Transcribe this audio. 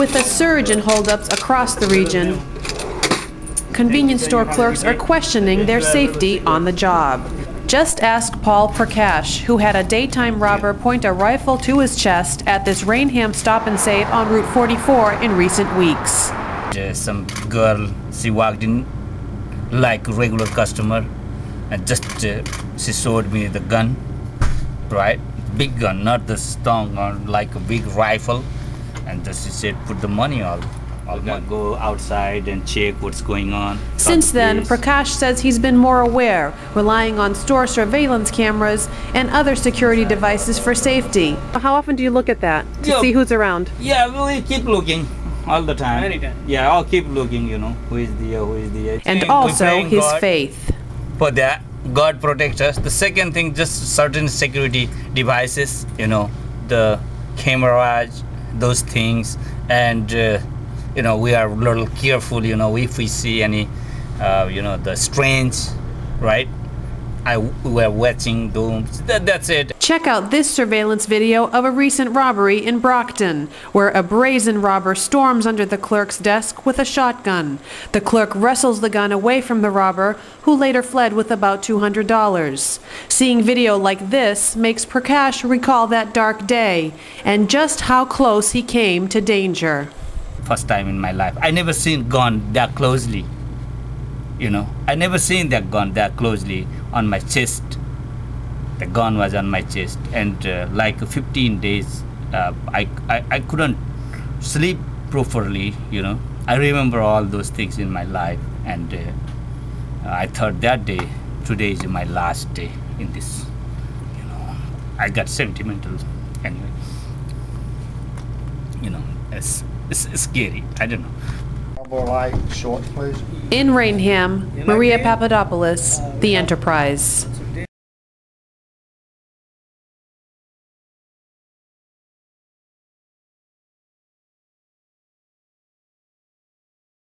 With a surge in holdups across the region, convenience store clerks are questioning their safety on the job. Just ask Paul Prakash, who had a daytime robber point a rifle to his chest at this Raynham stop and save on Route 44 in recent weeks. Uh, some girl, she walked in like a regular customer and just uh, she showed me the gun, right? Big gun, not the strong like a big rifle. And just she said, put the money all. I'll gonna go outside and check what's going on. Since then, Please. Prakash says he's been more aware, relying on store surveillance cameras and other security devices for safety. How often do you look at that to Yeah. see who's around? Yeah, we keep looking all the time. Anytime. Yeah, I'll keep looking. You know, who is there, who is there. And We also his God faith. For that, God protect us. The second thing, just certain security devices. You know, the cameras, those things, and uh, you know, we are a little careful. You know, if we see any, uh, you know, the strange, right? I we are watching those. That, that's it. Check out this surveillance video of a recent robbery in Brockton, where a brazen robber storms under the clerk's desk with a shotgun. The clerk wrestles the gun away from the robber, who later fled with about $200. Seeing video like this makes Prakash recall that dark day and just how close he came to danger. first time in my life. I never seen gun that closely. You know, I never seen that gun that closely on my chest. The gun was on my chest, and uh, like 15 days, uh, I, I I couldn't sleep properly. You know, I remember all those things in my life, and uh, I thought that day, today is my last day in this. You know, I got sentimental anyway. You know, it's, it's, it's scary. I don't know. More light, short, please. In Raynham, Maria Papadopoulos, uh, The Enterprise.